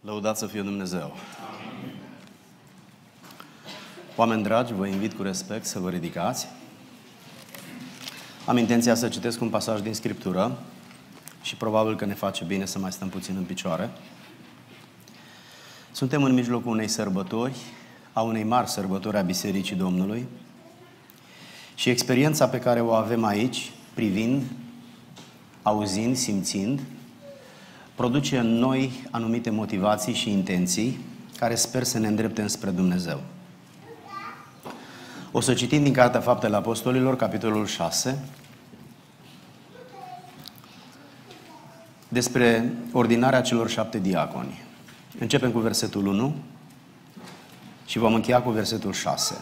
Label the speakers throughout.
Speaker 1: Lăudați să fie Dumnezeu! Oameni dragi, vă invit cu respect să vă ridicați. Am intenția să citesc un pasaj din Scriptură și probabil că ne face bine să mai stăm puțin în picioare. Suntem în mijlocul unei sărbători, a unei mari sărbători a Bisericii Domnului și experiența pe care o avem aici, privind, auzind, simțind, produce în noi anumite motivații și intenții care sper să ne îndrepte spre Dumnezeu. O să citim din Cartea Faptele Apostolilor, capitolul 6, despre ordinarea celor șapte diaconi. Începem cu versetul 1 și vom încheia cu versetul 6.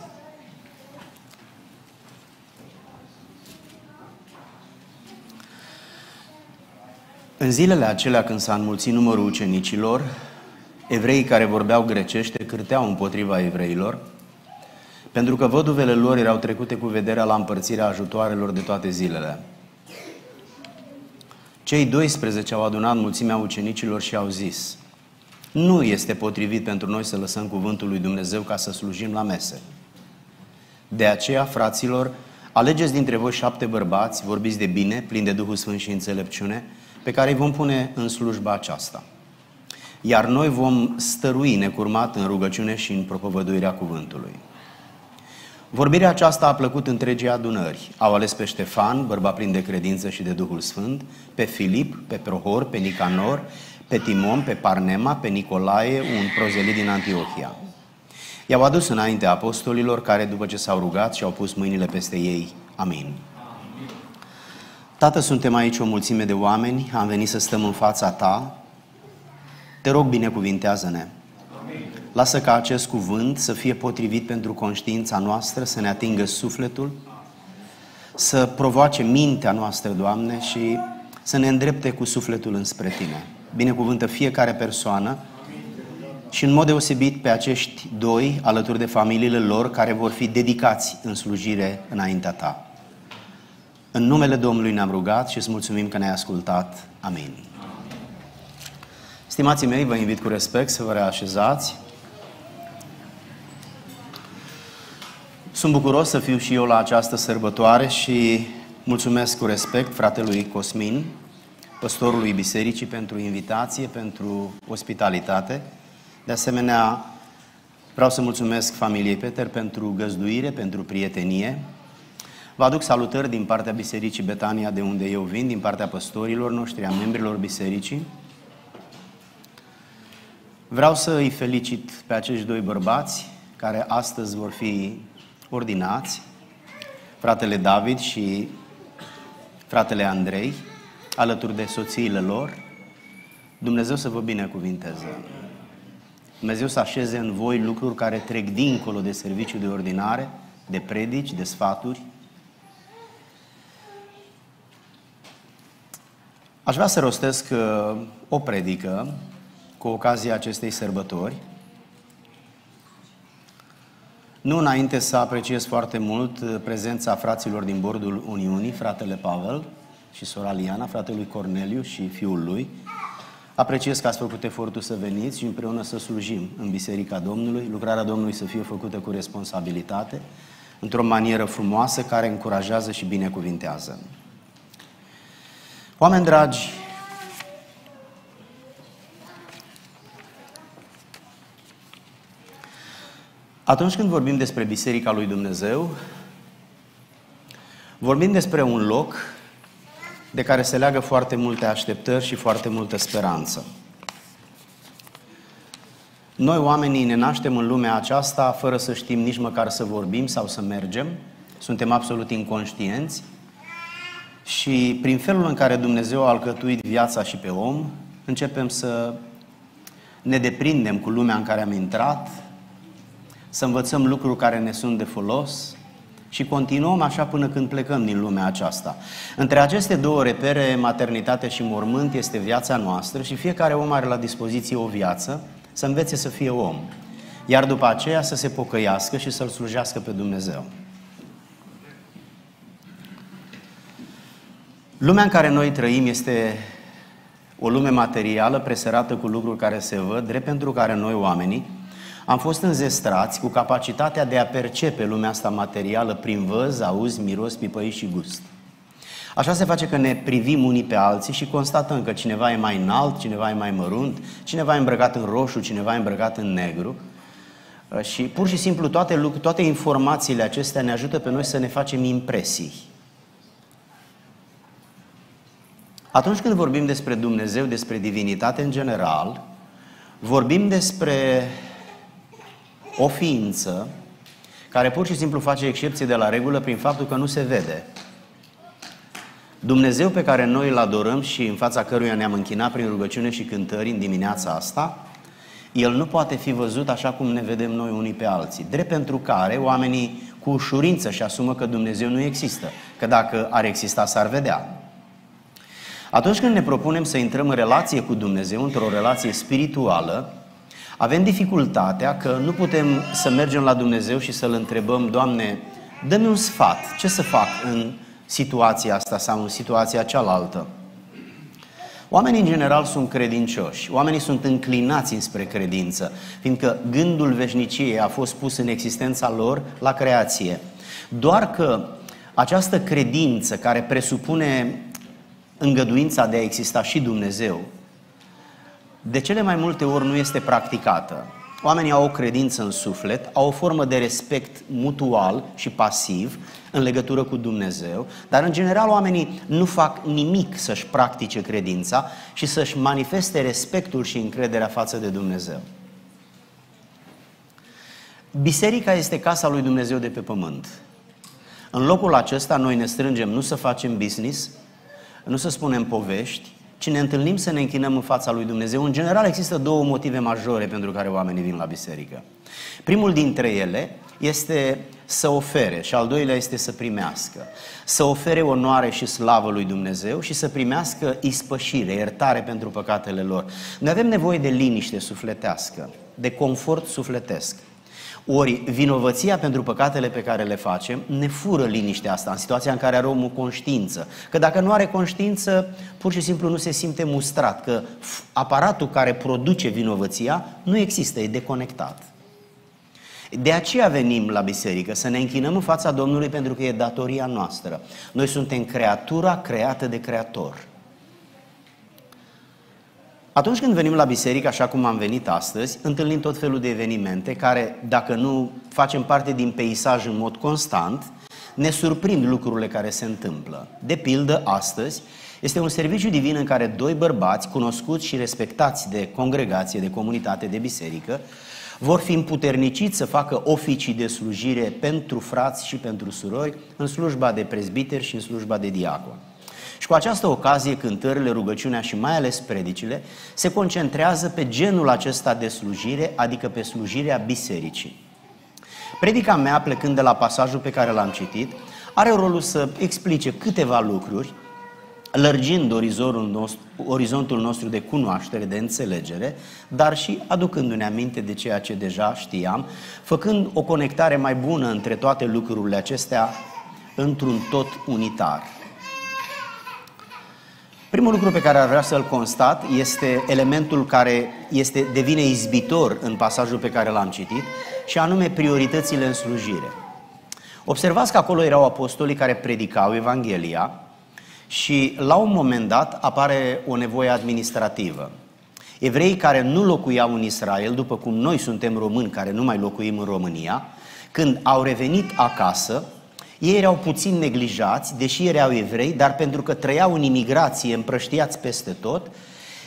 Speaker 1: În zilele acelea când s-a înmulțit numărul ucenicilor, evreii care vorbeau grecește cârteau împotriva evreilor, pentru că văduvele lor erau trecute cu vederea la împărțirea ajutoarelor de toate zilele. Cei 12 au adunat mulțimea ucenicilor și au zis, nu este potrivit pentru noi să lăsăm cuvântul lui Dumnezeu ca să slujim la mese. De aceea, fraților, alegeți dintre voi șapte bărbați, vorbiți de bine, plini de Duhul Sfânt și înțelepciune, pe care îi vom pune în slujba aceasta. Iar noi vom stărui necurmat în rugăciune și în propovăduirea cuvântului. Vorbirea aceasta a plăcut întregii adunări. Au ales pe Ștefan, bărbat plin de credință și de Duhul Sfânt, pe Filip, pe Prohor, pe Nicanor, pe Timon, pe Parnema, pe Nicolae, un prozelit din Antiohia. I-au adus înainte apostolilor care, după ce s-au rugat, și-au pus mâinile peste ei. Amin. Tată, suntem aici o mulțime de oameni, am venit să stăm în fața Ta. Te rog, binecuvintează-ne. Lasă ca acest cuvânt să fie potrivit pentru conștiința noastră, să ne atingă sufletul, să provoace mintea noastră, Doamne, și să ne îndrepte cu sufletul înspre Tine. Binecuvântă fiecare persoană și în mod deosebit pe acești doi, alături de familiile lor, care vor fi dedicați în slujire înaintea Ta. În numele Domnului ne-am rugat și îți mulțumim că ne-ai ascultat. Amin. Stimații mei, vă invit cu respect să vă reașezați. Sunt bucuros să fiu și eu la această sărbătoare și mulțumesc cu respect fratelui Cosmin, păstorului bisericii, pentru invitație, pentru ospitalitate. De asemenea, vreau să mulțumesc familiei Peter pentru găzduire, pentru prietenie, Vă aduc salutări din partea Bisericii Betania, de unde eu vin, din partea păstorilor noștri, a membrilor bisericii. Vreau să îi felicit pe acești doi bărbați care astăzi vor fi ordinați, fratele David și fratele Andrei, alături de soțiile lor. Dumnezeu să vă binecuvinteze. Dumnezeu să așeze în voi lucruri care trec dincolo de serviciu de ordinare, de predici, de sfaturi, Aș vrea să rostesc uh, o predică cu ocazia acestei sărbători. Nu înainte să apreciez foarte mult uh, prezența fraților din bordul Uniunii, fratele Pavel și sora Liana, fratelui Corneliu și fiul lui. Apreciez că ați făcut efortul să veniți și împreună să slujim în Biserica Domnului, lucrarea Domnului să fie făcută cu responsabilitate, într-o manieră frumoasă care încurajează și binecuvintează. Oameni dragi, atunci când vorbim despre Biserica lui Dumnezeu, vorbim despre un loc de care se leagă foarte multe așteptări și foarte multă speranță. Noi, oamenii, ne naștem în lumea aceasta fără să știm nici măcar să vorbim sau să mergem. Suntem absolut inconștienți și prin felul în care Dumnezeu a alcătuit viața și pe om, începem să ne deprindem cu lumea în care am intrat, să învățăm lucruri care ne sunt de folos și continuăm așa până când plecăm din lumea aceasta. Între aceste două repere, maternitate și mormânt, este viața noastră și fiecare om are la dispoziție o viață să învețe să fie om, iar după aceea să se pocăiască și să-L slujească pe Dumnezeu. Lumea în care noi trăim este o lume materială presărată cu lucruri care se văd, drept pentru care noi oamenii am fost înzestrați cu capacitatea de a percepe lumea asta materială prin văz, auz, miros, pipăi și gust. Așa se face că ne privim unii pe alții și constatăm că cineva e mai înalt, cineva e mai mărunt, cineva e îmbrăcat în roșu, cineva e îmbrăcat în negru. Și pur și simplu toate, toate informațiile acestea ne ajută pe noi să ne facem impresii. Atunci când vorbim despre Dumnezeu, despre divinitate în general, vorbim despre o ființă care pur și simplu face excepție de la regulă prin faptul că nu se vede. Dumnezeu pe care noi îl adorăm și în fața căruia ne-am închinat prin rugăciune și cântări în dimineața asta, El nu poate fi văzut așa cum ne vedem noi unii pe alții. Drept pentru care oamenii cu ușurință și asumă că Dumnezeu nu există, că dacă ar exista s-ar vedea. Atunci când ne propunem să intrăm în relație cu Dumnezeu, într-o relație spirituală, avem dificultatea că nu putem să mergem la Dumnezeu și să-L întrebăm, Doamne, dă-mi un sfat, ce să fac în situația asta sau în situația cealaltă. Oamenii în general sunt credincioși, oamenii sunt înclinați înspre credință, fiindcă gândul veșniciei a fost pus în existența lor la creație. Doar că această credință care presupune îngăduința de a exista și Dumnezeu, de cele mai multe ori nu este practicată. Oamenii au o credință în suflet, au o formă de respect mutual și pasiv în legătură cu Dumnezeu, dar în general oamenii nu fac nimic să-și practice credința și să-și manifeste respectul și încrederea față de Dumnezeu. Biserica este casa lui Dumnezeu de pe pământ. În locul acesta noi ne strângem nu să facem business, nu să spunem povești, ci ne întâlnim să ne închinăm în fața lui Dumnezeu. În general există două motive majore pentru care oamenii vin la biserică. Primul dintre ele este să ofere și al doilea este să primească. Să ofere onoare și slavă lui Dumnezeu și să primească ispășire, iertare pentru păcatele lor. Noi avem nevoie de liniște sufletească, de confort sufletesc. Ori vinovăția pentru păcatele pe care le facem ne fură liniștea asta în situația în care are omul conștiință. Că dacă nu are conștiință, pur și simplu nu se simte mustrat, că aparatul care produce vinovăția nu există, e deconectat. De aceea venim la biserică, să ne închinăm în fața Domnului pentru că e datoria noastră. Noi suntem creatura creată de Creator. Atunci când venim la biserică, așa cum am venit astăzi, întâlnim tot felul de evenimente care, dacă nu facem parte din peisaj în mod constant, ne surprind lucrurile care se întâmplă. De pildă, astăzi, este un serviciu divin în care doi bărbați, cunoscuți și respectați de congregație, de comunitate, de biserică, vor fi împuterniciți să facă oficii de slujire pentru frați și pentru surori în slujba de prezbiter și în slujba de diacon. Și cu această ocazie, cântările, rugăciunea și mai ales predicile se concentrează pe genul acesta de slujire, adică pe slujirea bisericii. Predica mea, plecând de la pasajul pe care l-am citit, are rolul să explice câteva lucruri, lărgind orizontul nostru, orizontul nostru de cunoaștere, de înțelegere, dar și aducându-ne aminte de ceea ce deja știam, făcând o conectare mai bună între toate lucrurile acestea într-un tot unitar. Primul lucru pe care ar vrea să-l constat este elementul care este, devine izbitor în pasajul pe care l-am citit, și anume prioritățile în slujire. Observați că acolo erau apostolii care predicau Evanghelia și la un moment dat apare o nevoie administrativă. Evrei care nu locuiau în Israel, după cum noi suntem români care nu mai locuim în România, când au revenit acasă, ei erau puțin neglijați, deși erau evrei, dar pentru că trăiau în imigrație, împrăștiați peste tot,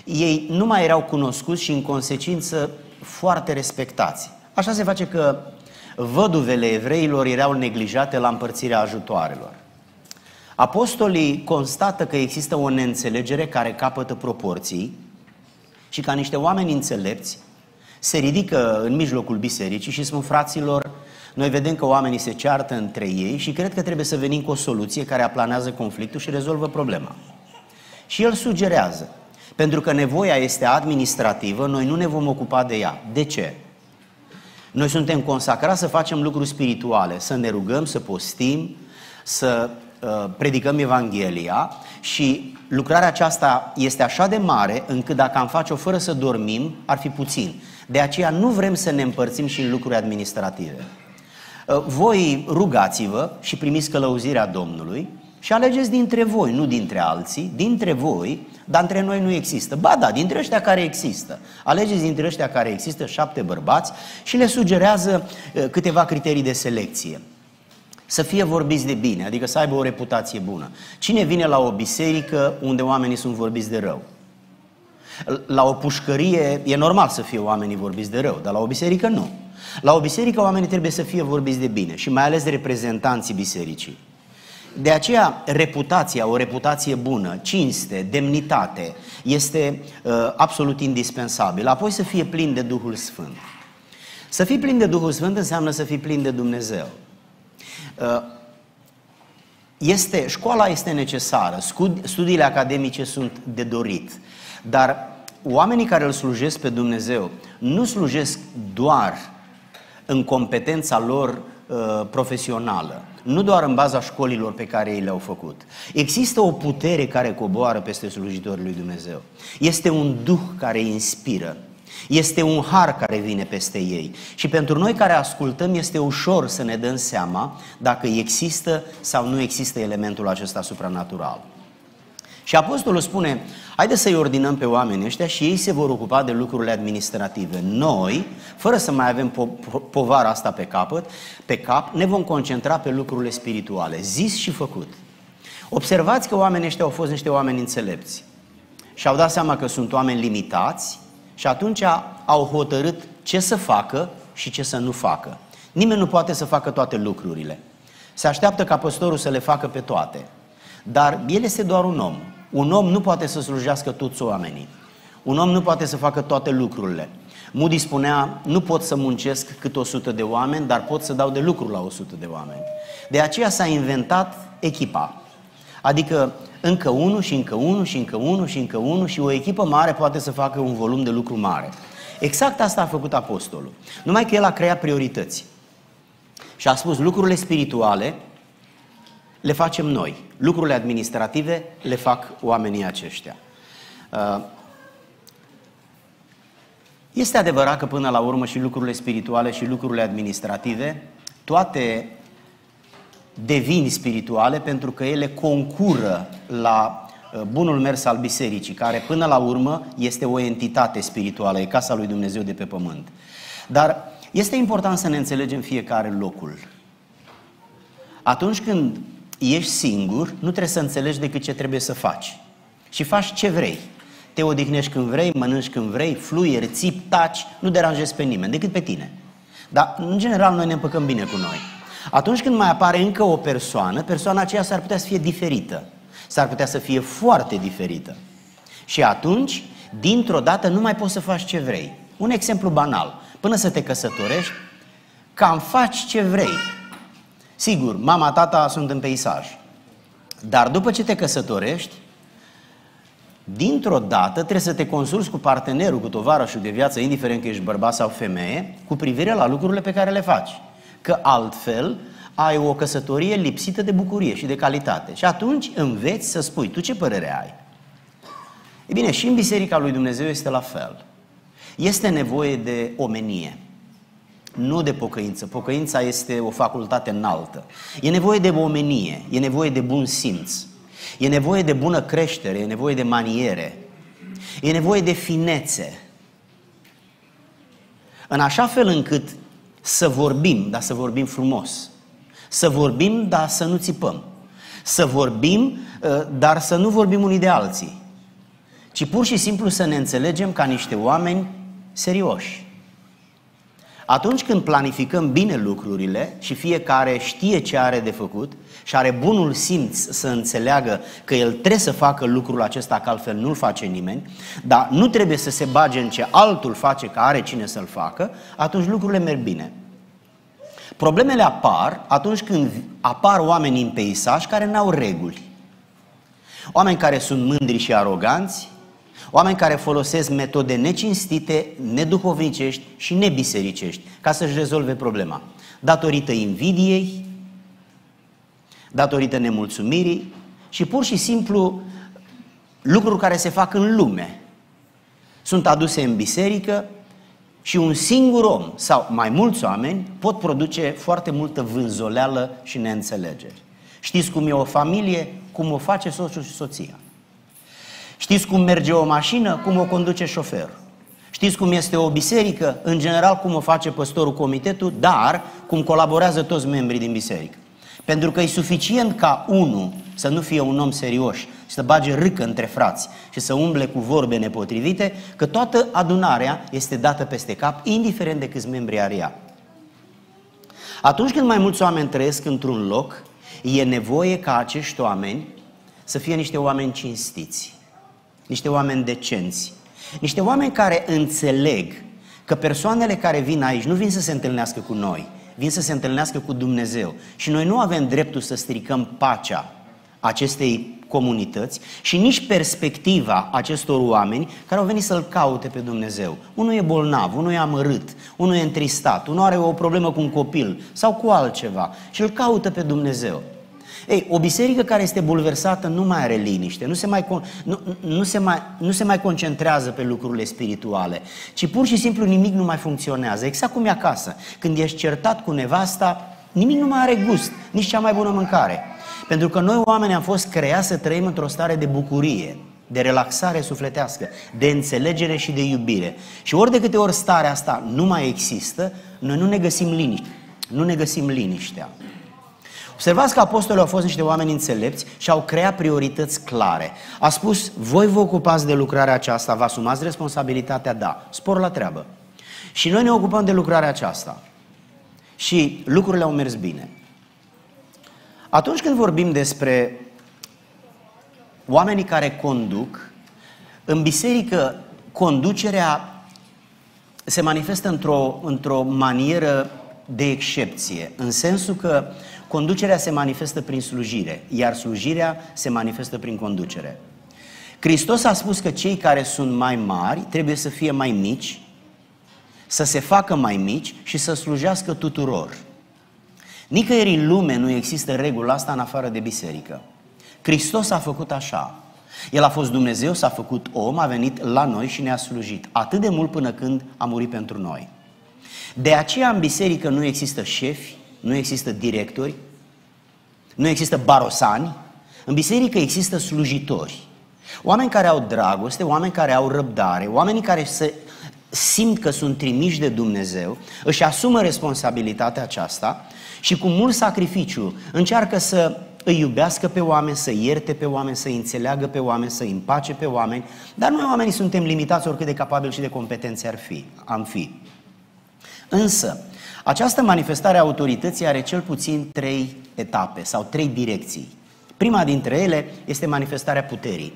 Speaker 1: ei nu mai erau cunoscuți și în consecință foarte respectați. Așa se face că văduvele evreilor erau neglijate la împărțirea ajutoarelor. Apostolii constată că există o neînțelegere care capătă proporții și ca niște oameni înțelepți se ridică în mijlocul bisericii și spun fraților, noi vedem că oamenii se ceartă între ei și cred că trebuie să venim cu o soluție care aplanează conflictul și rezolvă problema. Și el sugerează, pentru că nevoia este administrativă, noi nu ne vom ocupa de ea. De ce? Noi suntem consacrați să facem lucruri spirituale, să ne rugăm, să postim, să uh, predicăm Evanghelia și lucrarea aceasta este așa de mare încât dacă am face-o fără să dormim, ar fi puțin. De aceea nu vrem să ne împărțim și în lucruri administrative. Uh, voi rugați-vă și primiți călăuzirea Domnului și alegeți dintre voi, nu dintre alții, dintre voi, dar între noi nu există. Ba da, dintre ăștia care există. Alegeți dintre ăștia care există șapte bărbați și le sugerează uh, câteva criterii de selecție. Să fie vorbiți de bine, adică să aibă o reputație bună. Cine vine la o biserică unde oamenii sunt vorbiți de rău? La o pușcărie e normal să fie oamenii vorbiți de rău, dar la o biserică nu. La o biserică oamenii trebuie să fie vorbiți de bine și mai ales de reprezentanții bisericii. De aceea, reputația, o reputație bună, cinste, demnitate, este uh, absolut indispensabil. Apoi să fie plin de Duhul Sfânt. Să fii plin de Duhul Sfânt înseamnă să fii plin de Dumnezeu. Uh, este, școala este necesară, studiile academice sunt de dorit, dar oamenii care îl slujesc pe Dumnezeu nu slujesc doar în competența lor uh, profesională, nu doar în baza școlilor pe care ei le-au făcut. Există o putere care coboară peste slujitorii lui Dumnezeu. Este un duh care inspiră. Este un har care vine peste ei. Și pentru noi care ascultăm este ușor să ne dăm seama dacă există sau nu există elementul acesta supranatural. Și apostolul spune, haide să-i ordinăm pe oamenii ăștia și ei se vor ocupa de lucrurile administrative. Noi, fără să mai avem po- po- povara asta pe capăt, pe cap, ne vom concentra pe lucrurile spirituale, zis și făcut. Observați că oamenii ăștia au fost niște oameni înțelepți și au dat seama că sunt oameni limitați și atunci au hotărât ce să facă și ce să nu facă. Nimeni nu poate să facă toate lucrurile. Se așteaptă ca păstorul să le facă pe toate. Dar el este doar un om. Un om nu poate să slujească toți oamenii. Un om nu poate să facă toate lucrurile. Moody spunea, nu pot să muncesc cât 100 de oameni, dar pot să dau de lucru la 100 de oameni. De aceea s-a inventat echipa. Adică încă unul și încă unul și încă unul și încă unul și o echipă mare poate să facă un volum de lucru mare. Exact asta a făcut apostolul. Numai că el a creat priorități. Și a spus lucrurile spirituale le facem noi. Lucrurile administrative le fac oamenii aceștia. Uh, este adevărat că până la urmă și lucrurile spirituale și lucrurile administrative, toate devin spirituale pentru că ele concură la uh, bunul mers al bisericii, care până la urmă este o entitate spirituală, e casa lui Dumnezeu de pe pământ. Dar este important să ne înțelegem fiecare locul. Atunci când ești singur, nu trebuie să înțelegi decât ce trebuie să faci. Și faci ce vrei. Te odihnești când vrei, mănânci când vrei, fluieri, țip, taci, nu deranjezi pe nimeni, decât pe tine. Dar, în general, noi ne împăcăm bine cu noi. Atunci când mai apare încă o persoană, persoana aceea s-ar putea să fie diferită. S-ar putea să fie foarte diferită. Și atunci, dintr-o dată, nu mai poți să faci ce vrei. Un exemplu banal. Până să te căsătorești, cam faci ce vrei. Sigur, mama, tata sunt în peisaj. Dar după ce te căsătorești, dintr-o dată trebuie să te consulți cu partenerul, cu tovarășul de viață, indiferent că ești bărbat sau femeie, cu privire la lucrurile pe care le faci. Că altfel ai o căsătorie lipsită de bucurie și de calitate. Și atunci înveți să spui, tu ce părere ai? E bine, și în Biserica lui Dumnezeu este la fel. Este nevoie de omenie nu de pocăință. Pocăința este o facultate înaltă. E nevoie de omenie, e nevoie de bun simț, e nevoie de bună creștere, e nevoie de maniere, e nevoie de finețe. În așa fel încât să vorbim, dar să vorbim frumos. Să vorbim, dar să nu țipăm. Să vorbim, ă, dar să nu vorbim unii de alții. Ci pur și simplu să ne înțelegem ca niște oameni serioși. Atunci când planificăm bine lucrurile și fiecare știe ce are de făcut și are bunul simț să înțeleagă că el trebuie să facă lucrul acesta, că altfel nu-l face nimeni, dar nu trebuie să se bage în ce altul face, că are cine să-l facă, atunci lucrurile merg bine. Problemele apar atunci când apar oameni în peisaj care n-au reguli. Oameni care sunt mândri și aroganți, Oameni care folosesc metode necinstite, neduhovnicești și nebisericești ca să-și rezolve problema. Datorită invidiei, datorită nemulțumirii și pur și simplu lucruri care se fac în lume sunt aduse în biserică și un singur om sau mai mulți oameni pot produce foarte multă vânzoleală și neînțelegeri. Știți cum e o familie? Cum o face soțul și soția. Știți cum merge o mașină? Cum o conduce șoferul. Știți cum este o biserică? În general, cum o face păstorul comitetul, dar cum colaborează toți membrii din biserică. Pentru că e suficient ca unul să nu fie un om serios și să bage râcă între frați și să umble cu vorbe nepotrivite, că toată adunarea este dată peste cap, indiferent de câți membri are ea. Atunci când mai mulți oameni trăiesc într-un loc, e nevoie ca acești oameni să fie niște oameni cinstiți, niște oameni decenți, niște oameni care înțeleg că persoanele care vin aici nu vin să se întâlnească cu noi, vin să se întâlnească cu Dumnezeu. Și noi nu avem dreptul să stricăm pacea acestei comunități și nici perspectiva acestor oameni care au venit să-L caute pe Dumnezeu. Unul e bolnav, unul e amărât, unul e întristat, unul are o problemă cu un copil sau cu altceva și îl caută pe Dumnezeu. Ei, o biserică care este bulversată nu mai are liniște, nu se mai, nu, nu, se mai, nu se mai concentrează pe lucrurile spirituale, ci pur și simplu nimic nu mai funcționează. Exact cum e acasă. Când ești certat cu nevasta, nimic nu mai are gust, nici cea mai bună mâncare. Pentru că noi oameni am fost creați să trăim într-o stare de bucurie, de relaxare sufletească, de înțelegere și de iubire. Și ori de câte ori starea asta nu mai există, noi nu ne găsim liniște. Nu ne găsim liniștea. Observați că apostolii au fost niște oameni înțelepți și au creat priorități clare. A spus, voi vă ocupați de lucrarea aceasta, vă asumați responsabilitatea, da, spor la treabă. Și noi ne ocupăm de lucrarea aceasta. Și lucrurile au mers bine. Atunci când vorbim despre oamenii care conduc, în biserică conducerea se manifestă într-o, într-o manieră de excepție, în sensul că Conducerea se manifestă prin slujire, iar slujirea se manifestă prin conducere. Hristos a spus că cei care sunt mai mari trebuie să fie mai mici, să se facă mai mici și să slujească tuturor. Nicăieri în lume nu există regula asta în afară de biserică. Hristos a făcut așa. El a fost Dumnezeu, s-a făcut om, a venit la noi și ne-a slujit. Atât de mult până când a murit pentru noi. De aceea în biserică nu există șefi, nu există directori, nu există barosani, în biserică există slujitori. Oameni care au dragoste, oameni care au răbdare, oameni care se simt că sunt trimiși de Dumnezeu, își asumă responsabilitatea aceasta și cu mult sacrificiu încearcă să îi iubească pe oameni, să ierte pe oameni, să înțeleagă pe oameni, să împace pe oameni, dar noi oamenii suntem limitați oricât de capabili și de competențe ar fi, am fi. Însă, această manifestare a autorității are cel puțin trei etape sau trei direcții. Prima dintre ele este manifestarea puterii.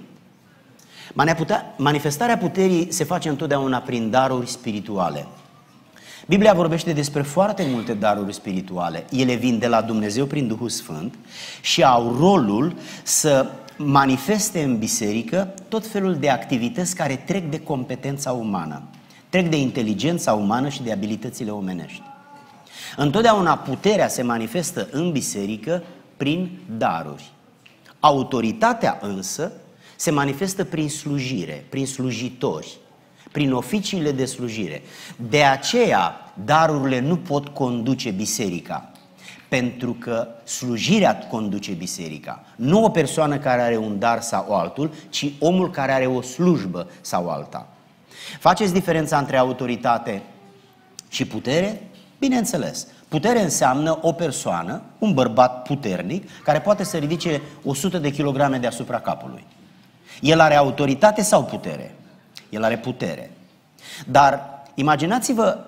Speaker 1: Manifestarea puterii se face întotdeauna prin daruri spirituale. Biblia vorbește despre foarte multe daruri spirituale. Ele vin de la Dumnezeu prin Duhul Sfânt și au rolul să manifeste în biserică tot felul de activități care trec de competența umană, trec de inteligența umană și de abilitățile omenești. Întotdeauna puterea se manifestă în biserică prin daruri. Autoritatea însă se manifestă prin slujire, prin slujitori, prin oficiile de slujire. De aceea, darurile nu pot conduce biserica, pentru că slujirea conduce biserica. Nu o persoană care are un dar sau altul, ci omul care are o slujbă sau alta. Faceți diferența între autoritate și putere? Bineînțeles, putere înseamnă o persoană, un bărbat puternic, care poate să ridice 100 de kilograme deasupra capului. El are autoritate sau putere? El are putere. Dar imaginați-vă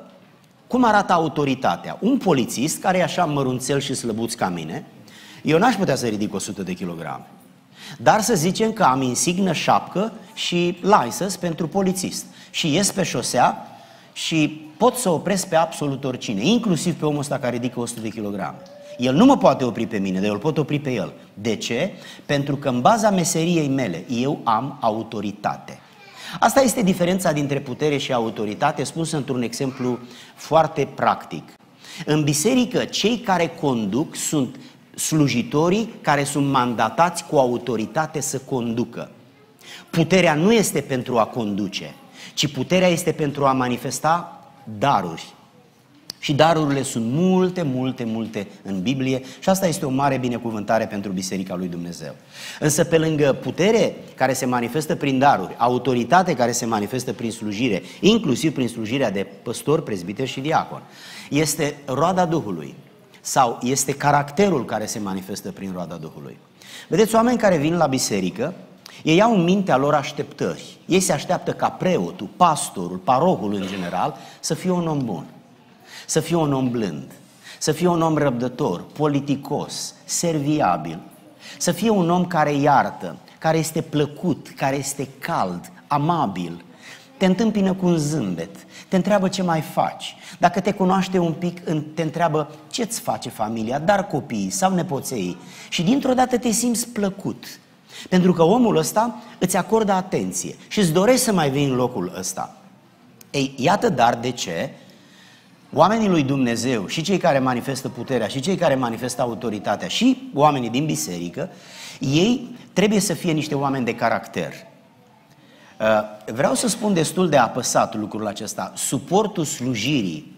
Speaker 1: cum arată autoritatea. Un polițist care e așa mărunțel și slăbuț ca mine, eu n-aș putea să ridic 100 de kilograme. Dar să zicem că am insignă șapcă și license pentru polițist. Și ies pe șosea și pot să opresc pe absolut oricine, inclusiv pe omul ăsta care ridică 100 de kilograme. El nu mă poate opri pe mine, dar eu îl pot opri pe el. De ce? Pentru că în baza meseriei mele eu am autoritate. Asta este diferența dintre putere și autoritate, spus într-un exemplu foarte practic. În biserică, cei care conduc sunt slujitorii care sunt mandatați cu autoritate să conducă. Puterea nu este pentru a conduce, ci puterea este pentru a manifesta daruri. Și darurile sunt multe, multe, multe în Biblie și asta este o mare binecuvântare pentru Biserica lui Dumnezeu. Însă pe lângă putere care se manifestă prin daruri, autoritate care se manifestă prin slujire, inclusiv prin slujirea de păstor, prezbiter și diacon, este roada Duhului sau este caracterul care se manifestă prin roada Duhului. Vedeți, oameni care vin la biserică, ei au în mintea lor așteptări. Ei se așteaptă ca preotul, pastorul, parohul în general, să fie un om bun să fie un om blând, să fie un om răbdător, politicos, serviabil, să fie un om care iartă, care este plăcut, care este cald, amabil, te întâmpină cu un zâmbet, te întreabă ce mai faci. Dacă te cunoaște un pic, te întreabă ce-ți face familia, dar copiii sau nepoței. Și dintr-o dată te simți plăcut. Pentru că omul ăsta îți acordă atenție și îți dorești să mai vii în locul ăsta. Ei, iată dar de ce Oamenii lui Dumnezeu și cei care manifestă puterea și cei care manifestă autoritatea și oamenii din biserică, ei trebuie să fie niște oameni de caracter. Uh, vreau să spun destul de apăsat lucrul acesta. Suportul slujirii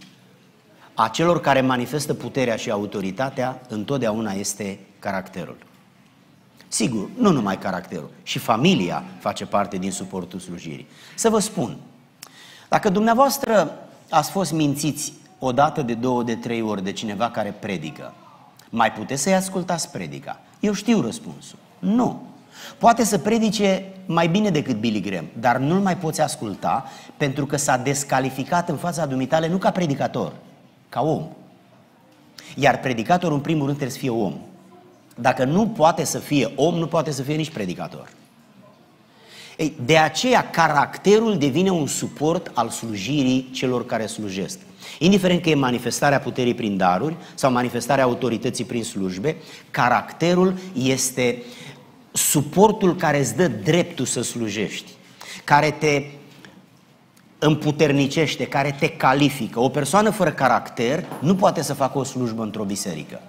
Speaker 1: a celor care manifestă puterea și autoritatea întotdeauna este caracterul. Sigur, nu numai caracterul, și familia face parte din suportul slujirii. Să vă spun, dacă dumneavoastră ați fost mințiți o dată, de două, de trei ori de cineva care predică, mai puteți să-i ascultați predica? Eu știu răspunsul. Nu. Poate să predice mai bine decât Billy Graham, dar nu-l mai poți asculta pentru că s-a descalificat în fața dumitale nu ca predicator, ca om. Iar predicatorul, în primul rând, trebuie să fie om. Dacă nu poate să fie om, nu poate să fie nici predicator. Ei, de aceea, caracterul devine un suport al slujirii celor care slujesc. Indiferent că e manifestarea puterii prin daruri sau manifestarea autorității prin slujbe, caracterul este suportul care îți dă dreptul să slujești, care te împuternicește, care te califică. O persoană fără caracter nu poate să facă o slujbă într-o biserică.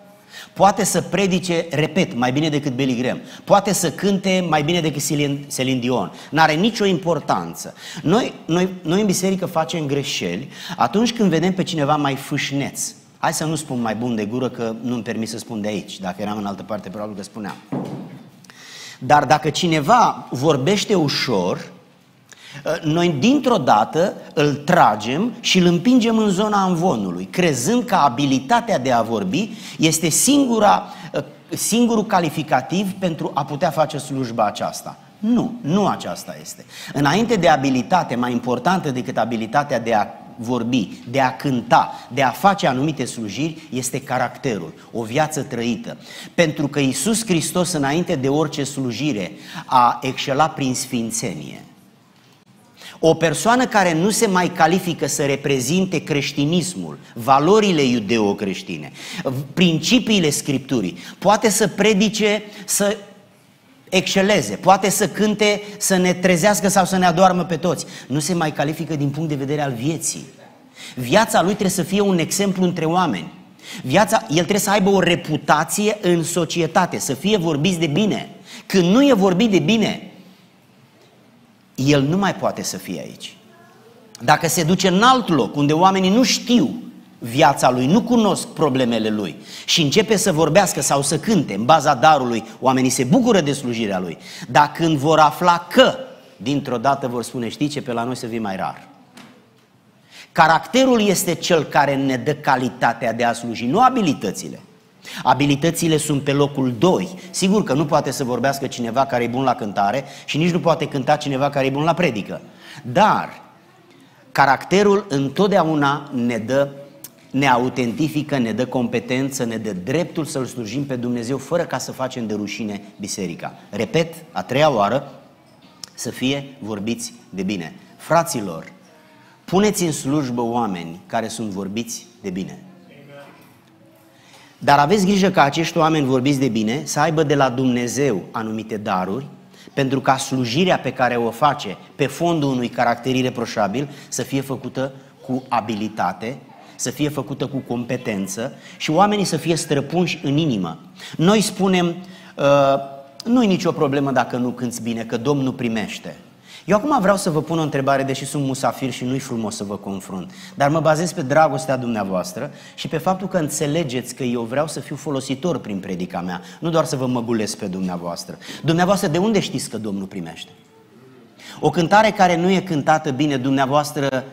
Speaker 1: Poate să predice, repet, mai bine decât Billy Graham. Poate să cânte mai bine decât Celine Dion. N-are nicio importanță. Noi, noi, noi în biserică facem greșeli atunci când vedem pe cineva mai fâșneț. Hai să nu spun mai bun de gură că nu-mi permis să spun de aici. Dacă eram în altă parte, probabil că spuneam. Dar dacă cineva vorbește ușor, Uh, noi dintr-o dată îl tragem și îl împingem în zona învonului, crezând că abilitatea de a vorbi este singura, uh, singurul calificativ pentru a putea face slujba aceasta. Nu, nu aceasta este. Înainte de abilitate, mai importantă decât abilitatea de a vorbi, de a cânta, de a face anumite slujiri, este caracterul, o viață trăită. Pentru că Isus Hristos, înainte de orice slujire, a excelat prin sfințenie. O persoană care nu se mai califică să reprezinte creștinismul, valorile iudeo-creștine, principiile Scripturii, poate să predice, să exceleze, poate să cânte, să ne trezească sau să ne adoarmă pe toți. Nu se mai califică din punct de vedere al vieții. Viața lui trebuie să fie un exemplu între oameni. Viața, el trebuie să aibă o reputație în societate, să fie vorbiți de bine. Când nu e vorbit de bine, el nu mai poate să fie aici. Dacă se duce în alt loc, unde oamenii nu știu viața lui, nu cunosc problemele lui și începe să vorbească sau să cânte în baza darului, oamenii se bucură de slujirea lui. Dar când vor afla că, dintr-o dată vor spune, știi ce, pe la noi se vii mai rar. Caracterul este cel care ne dă calitatea de a sluji, nu abilitățile. Abilitățile sunt pe locul 2. Sigur că nu poate să vorbească cineva care e bun la cântare și nici nu poate cânta cineva care e bun la predică. Dar caracterul întotdeauna ne dă ne autentifică, ne dă competență, ne dă dreptul să-L slujim pe Dumnezeu fără ca să facem de rușine biserica. Repet, a treia oară, să fie vorbiți de bine. Fraților, puneți în slujbă oameni care sunt vorbiți de bine. Dar aveți grijă ca acești oameni vorbiți de bine să aibă de la Dumnezeu anumite daruri, pentru ca slujirea pe care o face pe fondul unui caracter ireproșabil să fie făcută cu abilitate, să fie făcută cu competență și oamenii să fie străpunși în inimă. Noi spunem, uh, nu e nicio problemă dacă nu cânți bine, că Domnul primește. Eu acum vreau să vă pun o întrebare, deși sunt musafir și nu-i frumos să vă confrunt, dar mă bazez pe dragostea dumneavoastră și pe faptul că înțelegeți că eu vreau să fiu folositor prin predica mea, nu doar să vă măgulesc pe dumneavoastră. Dumneavoastră, de unde știți că Domnul primește? O cântare care nu e cântată bine, dumneavoastră,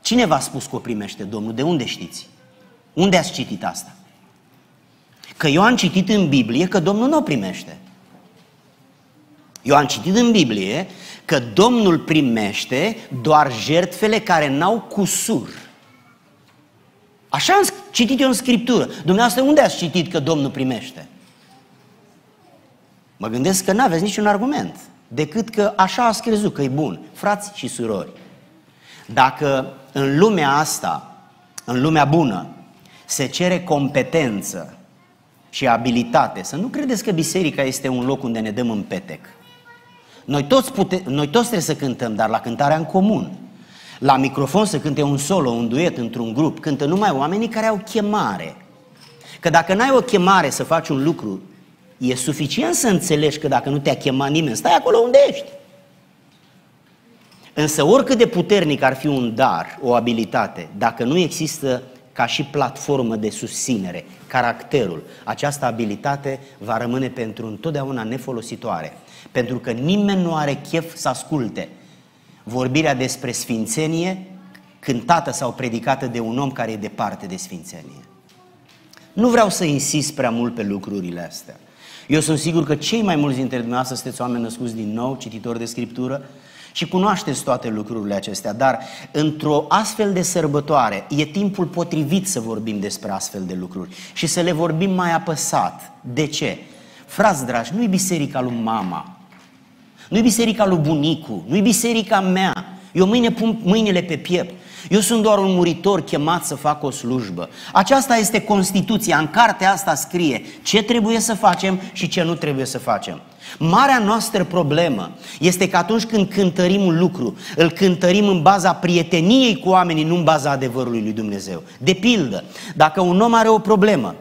Speaker 1: cine v-a spus că o primește Domnul? De unde știți? Unde ați citit asta? Că eu am citit în Biblie că Domnul nu o primește. Eu am citit în Biblie că Domnul primește doar jertfele care n-au cusur. Așa am citit eu în Scriptură. Dumneavoastră, unde ați citit că Domnul primește? Mă gândesc că nu aveți niciun argument, decât că așa a crezut că e bun. Frați și surori, dacă în lumea asta, în lumea bună, se cere competență și abilitate, să nu credeți că biserica este un loc unde ne dăm în petec. Noi toți, pute, noi toți trebuie să cântăm, dar la cântarea în comun. La microfon să cânte un solo, un duet într-un grup, cântă numai oamenii care au chemare. Că dacă n-ai o chemare să faci un lucru, e suficient să înțelegi că dacă nu te-a chemat nimeni, stai acolo unde ești. Însă oricât de puternic ar fi un dar, o abilitate, dacă nu există ca și platformă de susținere, caracterul, această abilitate va rămâne pentru întotdeauna nefolositoare. Pentru că nimeni nu are chef să asculte vorbirea despre sfințenie cântată sau predicată de un om care e departe de sfințenie. Nu vreau să insist prea mult pe lucrurile astea. Eu sunt sigur că cei mai mulți dintre dumneavoastră sunteți oameni născuți din nou, cititori de Scriptură, și cunoașteți toate lucrurile acestea, dar într-o astfel de sărbătoare e timpul potrivit să vorbim despre astfel de lucruri și să le vorbim mai apăsat. De ce? Frați dragi, nu-i biserica lui mama, nu-i biserica lui bunicu, nu-i biserica mea. Eu mâine pun mâinile pe piept. Eu sunt doar un muritor chemat să fac o slujbă. Aceasta este Constituția. În cartea asta scrie ce trebuie să facem și ce nu trebuie să facem. Marea noastră problemă este că atunci când cântărim un lucru, îl cântărim în baza prieteniei cu oamenii, nu în baza adevărului lui Dumnezeu. De pildă, dacă un om are o problemă,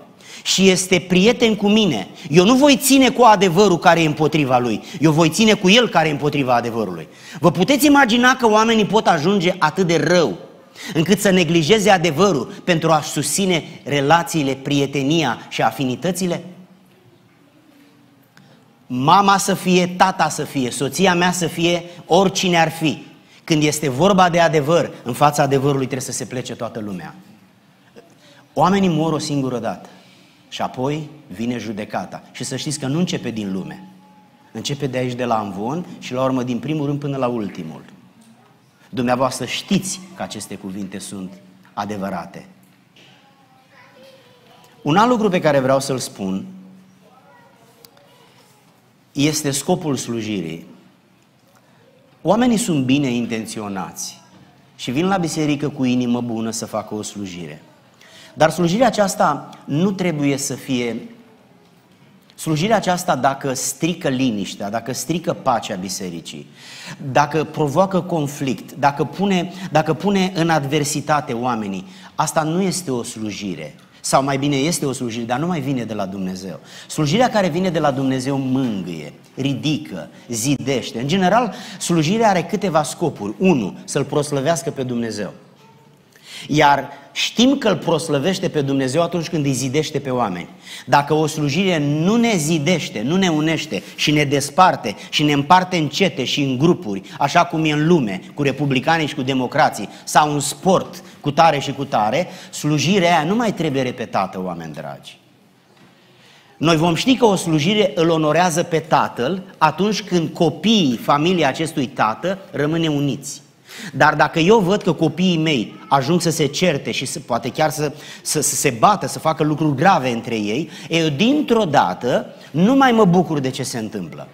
Speaker 1: și este prieten cu mine, eu nu voi ține cu adevărul care e împotriva lui, eu voi ține cu el care e împotriva adevărului. Vă puteți imagina că oamenii pot ajunge atât de rău încât să neglijeze adevărul pentru a susține relațiile, prietenia și afinitățile? Mama să fie, tata să fie, soția mea să fie, oricine ar fi. Când este vorba de adevăr, în fața adevărului trebuie să se plece toată lumea. Oamenii mor o singură dată. Și apoi vine judecata. Și să știți că nu începe din lume. Începe de aici, de la Amvon și la urmă din primul rând până la ultimul. Dumneavoastră știți că aceste cuvinte sunt adevărate. Un alt lucru pe care vreau să-l spun este scopul slujirii. Oamenii sunt bine intenționați și vin la biserică cu inimă bună să facă o slujire. Dar slujirea aceasta nu trebuie să fie Slujirea aceasta, dacă strică liniștea, dacă strică pacea bisericii, dacă provoacă conflict, dacă pune, dacă pune în adversitate oamenii, asta nu este o slujire. Sau mai bine este o slujire, dar nu mai vine de la Dumnezeu. Slujirea care vine de la Dumnezeu mângâie, ridică, zidește. În general, slujirea are câteva scopuri. Unu, să-L proslăvească pe Dumnezeu. Iar știm că îl proslăvește pe Dumnezeu atunci când îi zidește pe oameni. Dacă o slujire nu ne zidește, nu ne unește și ne desparte și ne împarte în cete și în grupuri, așa cum e în lume, cu republicanii și cu democrații, sau un sport cu tare și cu tare, slujirea aia nu mai trebuie repetată, oameni dragi. Noi vom ști că o slujire îl onorează pe tatăl atunci când copiii familiei acestui tată rămâne uniți. Dar dacă eu văd că copiii mei ajung să se certe și să, poate chiar să, să, să se bată, să facă lucruri grave între ei, eu dintr-o dată nu mai mă bucur de ce se întâmplă.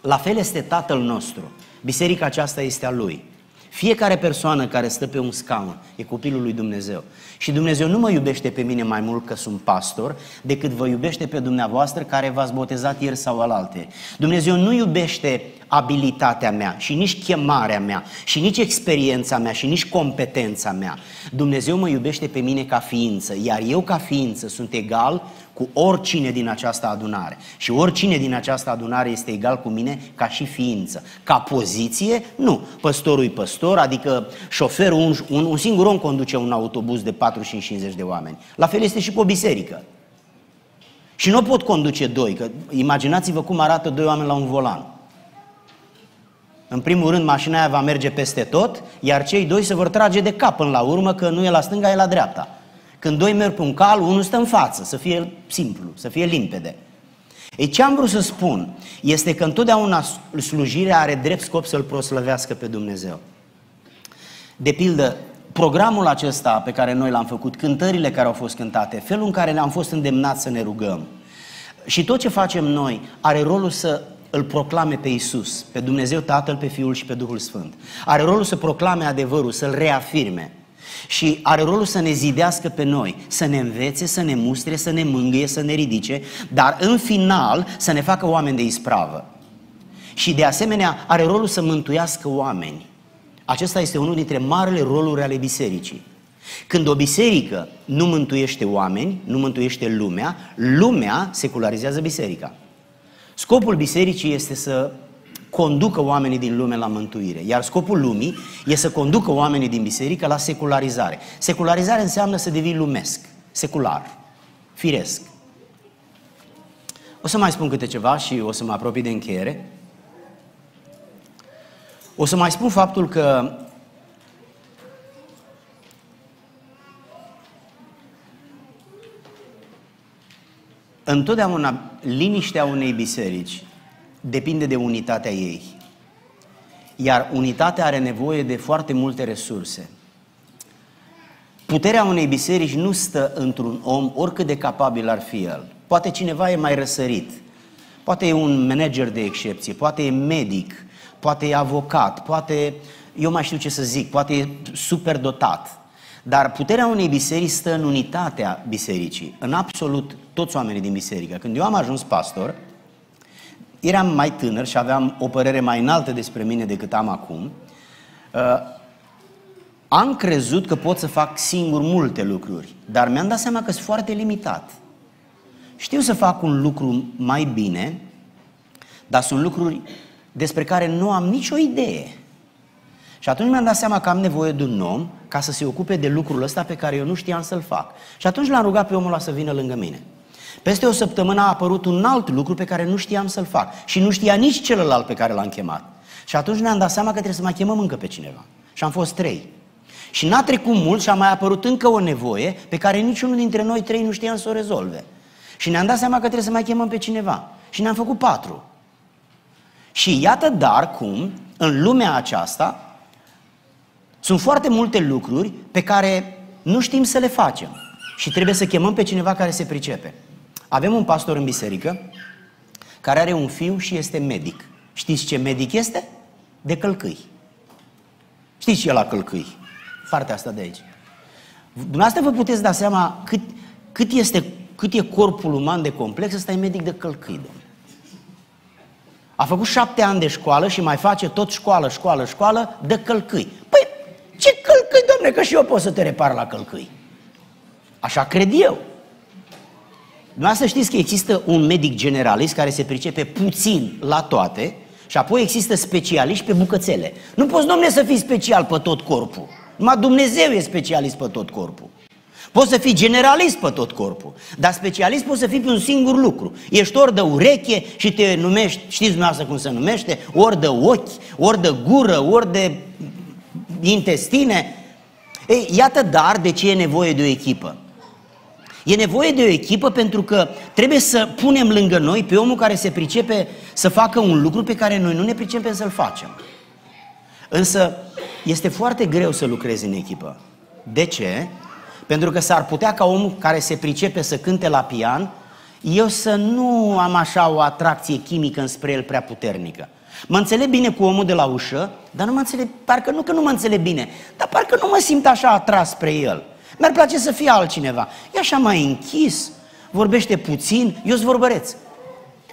Speaker 1: La fel este Tatăl nostru. Biserica aceasta este a Lui. Fiecare persoană care stă pe un scaun e copilul lui Dumnezeu. Și Dumnezeu nu mă iubește pe mine mai mult că sunt pastor, decât vă iubește pe dumneavoastră care v-ați botezat ieri sau alalte. Dumnezeu nu iubește abilitatea mea și nici chemarea mea și nici experiența mea și nici competența mea. Dumnezeu mă iubește pe mine ca ființă, iar eu ca ființă sunt egal cu oricine din această adunare. Și oricine din această adunare este egal cu mine ca și ființă. Ca poziție, nu. Păstorul e păstor, adică șoferul, un, un, un singur om conduce un autobuz de 45-50 de oameni. La fel este și cu o biserică. Și nu pot conduce doi, că imaginați-vă cum arată doi oameni la un volan. În primul rând, mașina aia va merge peste tot, iar cei doi se vor trage de cap până la urmă, că nu e la stânga, e la dreapta. Când doi merg pe un cal, unul stă în față, să fie simplu, să fie limpede. Ei, ce am vrut să spun este că întotdeauna slujirea are drept scop să-L proslăvească pe Dumnezeu. De pildă, programul acesta pe care noi l-am făcut, cântările care au fost cântate, felul în care ne-am fost îndemnați să ne rugăm și tot ce facem noi are rolul să îl proclame pe Isus, pe Dumnezeu Tatăl, pe Fiul și pe Duhul Sfânt. Are rolul să proclame adevărul, să-l reafirme. Și are rolul să ne zidească pe noi, să ne învețe, să ne mustre, să ne mângâie, să ne ridice, dar în final să ne facă oameni de ispravă. Și de asemenea are rolul să mântuiască oameni. Acesta este unul dintre marele roluri ale bisericii. Când o biserică nu mântuiește oameni, nu mântuiește lumea, lumea secularizează biserica. Scopul bisericii este să conducă oamenii din lume la mântuire, iar scopul lumii este să conducă oamenii din biserică la secularizare. Secularizare înseamnă să devii lumesc, secular, firesc. O să mai spun câte ceva și o să mă apropii de încheiere. O să mai spun faptul că întotdeauna liniștea unei biserici depinde de unitatea ei. Iar unitatea are nevoie de foarte multe resurse. Puterea unei biserici nu stă într-un om, oricât de capabil ar fi el. Poate cineva e mai răsărit, poate e un manager de excepție, poate e medic, poate e avocat, poate, eu mai știu ce să zic, poate e super dotat. Dar puterea unei biserici stă în unitatea bisericii, în absolut toți oamenii din biserică. Când eu am ajuns pastor, eram mai tânăr și aveam o părere mai înaltă despre mine decât am acum. Uh, am crezut că pot să fac singur multe lucruri, dar mi-am dat seama că sunt foarte limitat. Știu să fac un lucru mai bine, dar sunt lucruri despre care nu am nicio idee. Și atunci mi-am dat seama că am nevoie de un om ca să se ocupe de lucrul ăsta pe care eu nu știam să-l fac. Și atunci l-am rugat pe omul ăla să vină lângă mine. Peste o săptămână a apărut un alt lucru pe care nu știam să-l fac. Și nu știa nici celălalt pe care l-am chemat. Și atunci ne-am dat seama că trebuie să mai chemăm încă pe cineva. Și am fost trei. Și n-a trecut mult și a mai apărut încă o nevoie pe care niciunul dintre noi trei nu știam să o rezolve. Și ne-am dat seama că trebuie să mai chemăm pe cineva. Și ne-am făcut patru. Și iată dar cum, în lumea aceasta, sunt foarte multe lucruri pe care nu știm să le facem. Și trebuie să chemăm pe cineva care se pricepe. Avem un pastor în biserică care are un fiu și este medic. Știți ce medic este? De călcâi. Știți ce e la călcâi? Partea asta de aici. Dumneavoastră vă puteți da seama cât, cât, este, cât e corpul uman de complex, ăsta e medic de călcâi, domnule. A făcut șapte ani de școală și mai face tot școală, școală, școală de călcâi. Păi, ce călcâi, domne, că și eu pot să te repar la călcâi. Așa cred eu. Nu să știți că există un medic generalist care se pricepe puțin la toate și apoi există specialiști pe bucățele. Nu poți, domne, să fii special pe tot corpul. Numai Dumnezeu e specialist pe tot corpul. Poți să fii generalist pe tot corpul, dar specialist poți să fii pe un singur lucru. Ești ori de ureche și te numești, știți dumneavoastră cum se numește, ori de ochi, ori de gură, ori de intestine. Ei, iată dar de ce e nevoie de o echipă. E nevoie de o echipă pentru că trebuie să punem lângă noi pe omul care se pricepe să facă un lucru pe care noi nu ne pricepem să-l facem. Însă este foarte greu să lucrezi în echipă. De ce? Pentru că s-ar putea ca omul care se pricepe să cânte la pian, eu să nu am așa o atracție chimică înspre el prea puternică. Mă înțeleg bine cu omul de la ușă, dar nu mă înțeleg, parcă nu că nu mă înțeleg bine, dar parcă nu mă simt așa atras spre el. Mi-ar place să fie altcineva. E așa mai închis, vorbește puțin, eu sunt vorbăreț.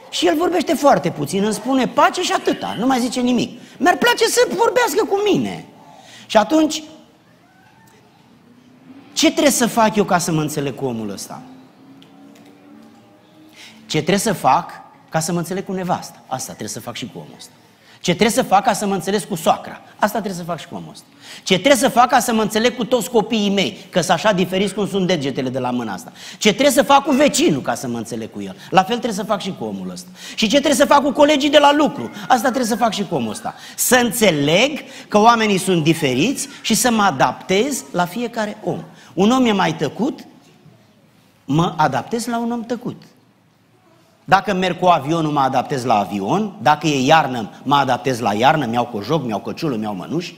Speaker 1: și el vorbește foarte puțin, îmi spune pace și atâta, nu mai zice nimic. Mi-ar place să vorbească cu mine. Și atunci, ce trebuie să fac eu ca să mă înțeleg cu omul ăsta? Ce trebuie să fac ca să mă înțeleg cu nevasta? Asta trebuie să fac și cu omul ăsta. Ce trebuie să fac ca să mă înțeleg cu soacra? Asta trebuie să fac și cu omul ăsta. Ce trebuie să fac ca să mă înțeleg cu toți copiii mei, că sunt așa diferiți cum sunt degetele de la mâna asta. Ce trebuie să fac cu vecinul ca să mă înțeleg cu el. La fel trebuie să fac și cu omul ăsta. Și ce trebuie să fac cu colegii de la lucru? Asta trebuie să fac și cu omul ăsta. Să înțeleg că oamenii sunt diferiți și să mă adaptez la fiecare om. Un om e mai tăcut, mă adaptez la un om tăcut. Dacă merg cu avionul, mă adaptez la avion. Dacă e iarnă, mă adaptez la iarnă, mi-au cojoc, mi-au căciulă, mi-au mănuși.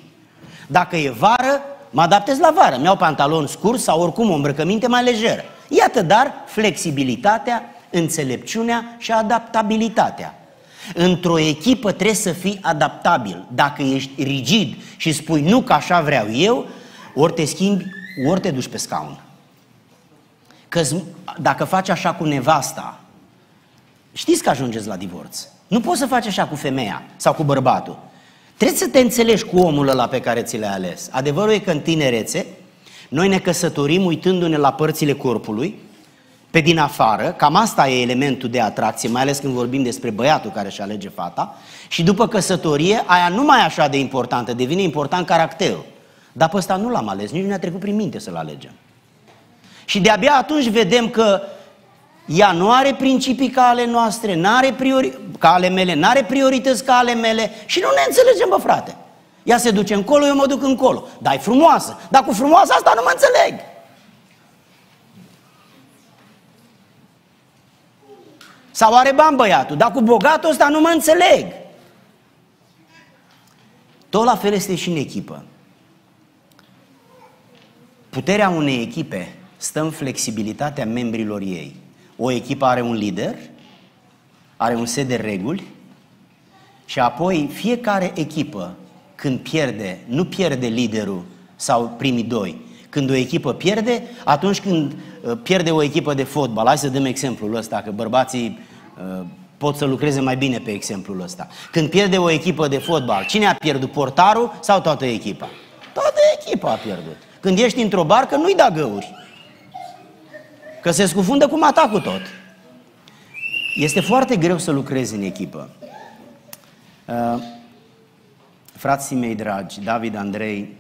Speaker 1: Dacă e vară, mă adaptez la vară. Mi-au pantalon scurs sau oricum o îmbrăcăminte mai lejeră. Iată, dar, flexibilitatea, înțelepciunea și adaptabilitatea. Într-o echipă trebuie să fii adaptabil. Dacă ești rigid și spui nu că așa vreau eu, ori te schimbi, ori te duci pe scaun. Că dacă faci așa cu nevasta, știți că ajungeți la divorț. Nu poți să faci așa cu femeia sau cu bărbatul. Trebuie să te înțelegi cu omul ăla pe care ți l-ai ales. Adevărul e că în tinerețe, noi ne căsătorim uitându-ne la părțile corpului, pe din afară, cam asta e elementul de atracție, mai ales când vorbim despre băiatul care își alege fata, și după căsătorie, aia nu mai e așa de importantă, devine important caracterul. Dar pe ăsta nu l-am ales, nici nu ne-a trecut prin minte să-l alegem. Și de-abia atunci vedem că ea nu are principii ca ale noastre, n-are priori, ca ale mele, nu are priorități ca ale mele și nu ne înțelegem, bă frate. Ea se duce încolo, eu mă duc încolo. Dar e frumoasă. Dar cu frumoasa asta nu mă înțeleg. Sau are bani băiatul, dar cu bogatul ăsta nu mă înțeleg. Tot la fel este și în echipă. Puterea unei echipe stă în flexibilitatea membrilor ei. O echipă are un lider, are un set de reguli și apoi fiecare echipă când pierde, nu pierde liderul sau primii doi. Când o echipă pierde, atunci când uh, pierde o echipă de fotbal, hai să dăm exemplul ăsta, că bărbații uh, pot să lucreze mai bine pe exemplul ăsta. Când pierde o echipă de fotbal, cine a pierdut? Portarul sau toată echipa? Toată echipa a pierdut. Când ești într-o barcă, nu-i da găuri. Că se scufundă cum atacul tot. Este foarte greu să lucrezi în echipă. Uh, frații mei dragi, David, Andrei,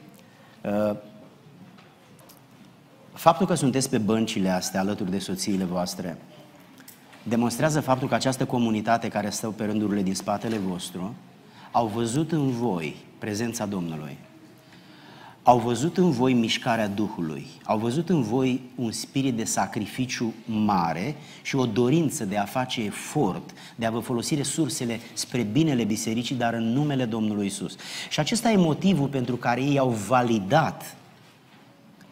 Speaker 1: uh, faptul că sunteți pe băncile astea alături de soțiile voastre demonstrează faptul că această comunitate care stă pe rândurile din spatele vostru au văzut în voi prezența Domnului au văzut în voi mișcarea Duhului, au văzut în voi un spirit de sacrificiu mare și o dorință de a face efort, de a vă folosi resursele spre binele bisericii, dar în numele Domnului Isus. Și acesta e motivul pentru care ei au validat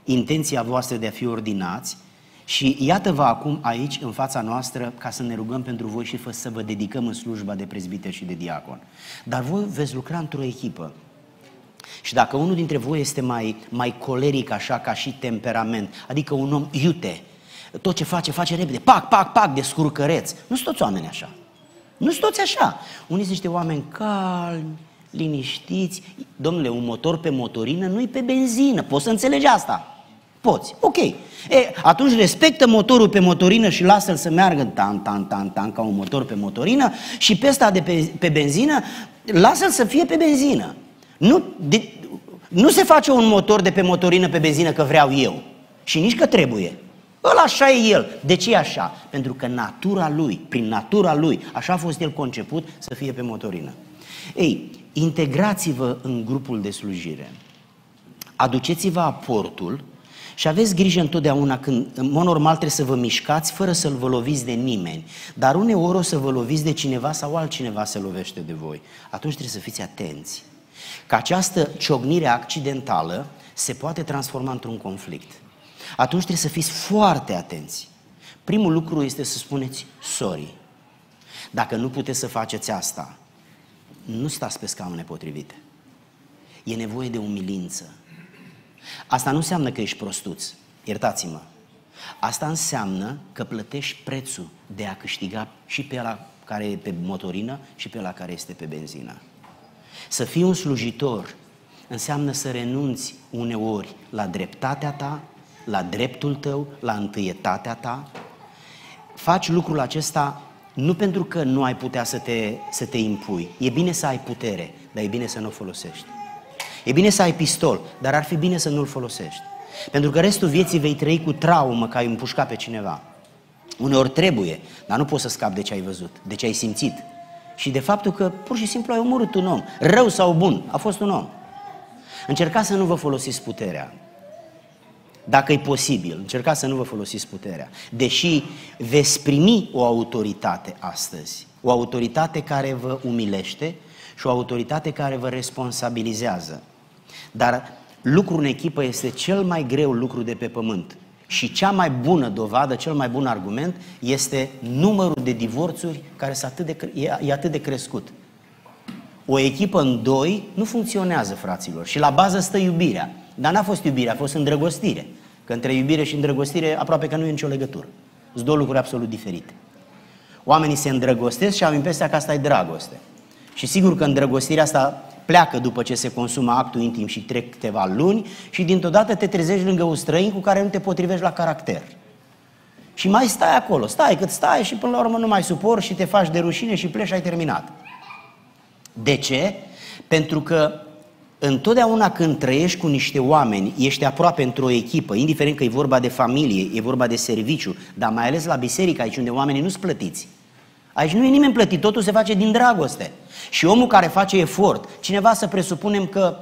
Speaker 1: intenția voastră de a fi ordinați și iată-vă acum aici, în fața noastră, ca să ne rugăm pentru voi și să vă dedicăm în slujba de prezbiter și de diacon. Dar voi veți lucra într-o echipă. Și dacă unul dintre voi este mai, mai coleric așa ca și temperament, adică un om iute, tot ce face, face repede, pac, pac, pac, de scurcăreț. Nu sunt toți oameni așa. Nu sunt toți așa. Unii sunt niște oameni calmi, liniștiți. Domnule, un motor pe motorină nu-i pe benzină. Poți să înțelegi asta? Poți. Ok. E, atunci respectă motorul pe motorină și lasă-l să meargă tan, tan, tan, tan, ca un motor pe motorină și pe ăsta de pe, pe benzină, lasă-l să fie pe benzină. Nu, de, nu se face un motor de pe motorină pe benzină că vreau eu. Și nici că trebuie. Ăla așa e el. De ce e așa? Pentru că natura lui, prin natura lui, așa a fost el conceput să fie pe motorină. Ei, integrați-vă în grupul de slujire. Aduceți-vă aportul și aveți grijă întotdeauna când, în mod normal, trebuie să vă mișcați fără să-l vă loviți de nimeni. Dar uneori o să vă loviți de cineva sau altcineva se lovește de voi. Atunci trebuie să fiți atenți că această ciognire accidentală se poate transforma într-un conflict. Atunci trebuie să fiți foarte atenți. Primul lucru este să spuneți sorry. Dacă nu puteți să faceți asta, nu stați pe scaune potrivite. E nevoie de umilință. Asta nu înseamnă că ești prostuț, iertați-mă. Asta înseamnă că plătești prețul de a câștiga și pe ăla care e pe motorină și pe la care este pe benzină. Să fii un slujitor înseamnă să renunți uneori la dreptatea ta, la dreptul tău, la întâietatea ta. Faci lucrul acesta nu pentru că nu ai putea să te, să te impui. E bine să ai putere, dar e bine să nu o folosești. E bine să ai pistol, dar ar fi bine să nu-l folosești. Pentru că restul vieții vei trăi cu traumă că ai împușcat pe cineva. Uneori trebuie, dar nu poți să scapi de ce ai văzut, de ce ai simțit. Și de faptul că pur și simplu ai omorât un om, rău sau bun, a fost un om. Încercați să nu vă folosiți puterea. Dacă e posibil, încercați să nu vă folosiți puterea. Deși veți primi o autoritate astăzi, o autoritate care vă umilește și o autoritate care vă responsabilizează. Dar lucrul în echipă este cel mai greu lucru de pe pământ. Și cea mai bună dovadă, cel mai bun argument este numărul de divorțuri care atât de, e, e atât de crescut. O echipă în doi nu funcționează, fraților. Și la bază stă iubirea. Dar n-a fost iubire, a fost îndrăgostire. Că între iubire și îndrăgostire aproape că nu e nicio legătură. Sunt două lucruri absolut diferite. Oamenii se îndrăgostesc și au impresia că asta e dragoste. Și sigur că îndrăgostirea asta pleacă după ce se consumă actul intim și trec câteva luni și dintr-o dată te trezești lângă un străin cu care nu te potrivești la caracter. Și mai stai acolo, stai cât stai și până la urmă nu mai supor și te faci de rușine și pleci și ai terminat. De ce? Pentru că întotdeauna când trăiești cu niște oameni, ești aproape într-o echipă, indiferent că e vorba de familie, e vorba de serviciu, dar mai ales la biserică, aici unde oamenii nu sunt plătiți. Aici nu e nimeni plătit, totul se face din dragoste. Și omul care face efort, cineva să presupunem că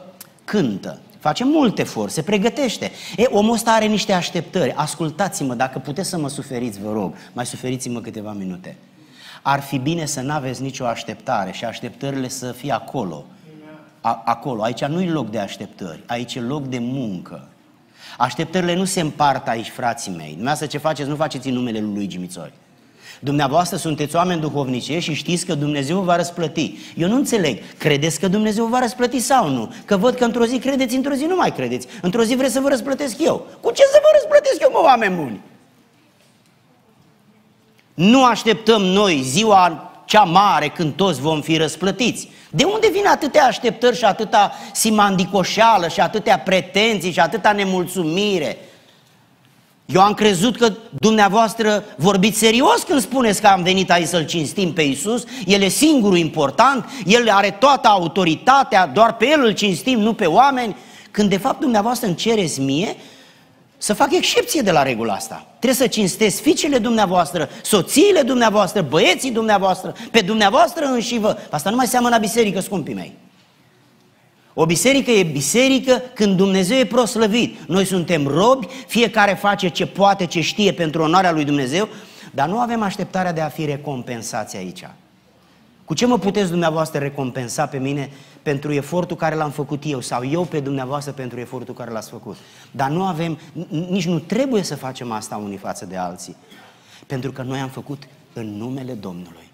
Speaker 1: cântă, face mult efort, se pregătește. E, omul ăsta are niște așteptări. Ascultați-mă, dacă puteți să mă suferiți, vă rog, mai suferiți-mă câteva minute. Ar fi bine să nu aveți nicio așteptare și așteptările să fie acolo. A, acolo. Aici nu e loc de așteptări, aici e loc de muncă. Așteptările nu se împart aici, frații mei. Dumneavoastră ce faceți, nu faceți în numele lui Luigi Mițoi. Dumneavoastră sunteți oameni duhovnice și știți că Dumnezeu va răsplăti. Eu nu înțeleg. Credeți că Dumnezeu va răsplăti sau nu? Că văd că într-o zi credeți, într-o zi nu mai credeți. Într-o zi vreți să vă răsplătesc eu. Cu ce să vă răsplătesc eu, mă, oameni buni? Nu așteptăm noi ziua cea mare când toți vom fi răsplătiți. De unde vin atâtea așteptări și atâta simandicoșeală și atâtea pretenții și atâta nemulțumire? Eu am crezut că dumneavoastră vorbiți serios când spuneți că am venit aici să-L cinstim pe Iisus. El e singurul important, El are toată autoritatea, doar pe El îl cinstim, nu pe oameni. Când de fapt dumneavoastră îmi cereți mie să fac excepție de la regula asta. Trebuie să cinstesc fiicele dumneavoastră, soțiile dumneavoastră, băieții dumneavoastră, pe dumneavoastră înșivă. Asta nu mai seamănă biserică, scumpii mei. O biserică e biserică când Dumnezeu e proslăvit. Noi suntem robi, fiecare face ce poate, ce știe pentru onoarea lui Dumnezeu, dar nu avem așteptarea de a fi recompensați aici. Cu ce mă puteți dumneavoastră recompensa pe mine pentru efortul care l-am făcut eu sau eu pe dumneavoastră pentru efortul care l-ați făcut? Dar nu avem, nici nu trebuie să facem asta unii față de alții. Pentru că noi am făcut în numele Domnului.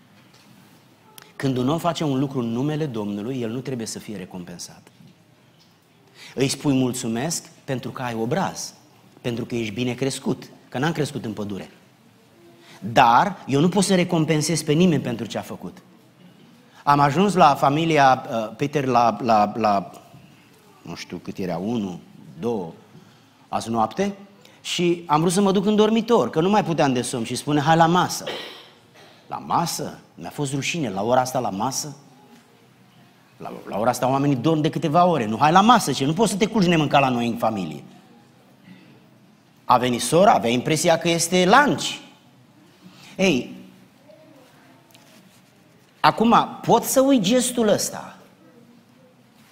Speaker 1: Când un om face un lucru în numele Domnului, el nu trebuie să fie recompensat. Îi spui mulțumesc pentru că ai obraz, pentru că ești bine crescut, că n-am crescut în pădure. Dar eu nu pot să recompensez pe nimeni pentru ce a făcut. Am ajuns la familia uh, Peter la, la, la, nu știu cât era, unu, două, azi noapte, și am vrut să mă duc în dormitor, că nu mai puteam de somn și spune, hai la masă. La masă? Mi-a fost rușine, la ora asta la masă? La, la ora asta oamenii dorm de câteva ore. Nu, hai la masă, ce nu poți să te culci nemânca la noi în familie. A venit sora, avea impresia că este lunch. Ei, acum, pot să uit gestul ăsta?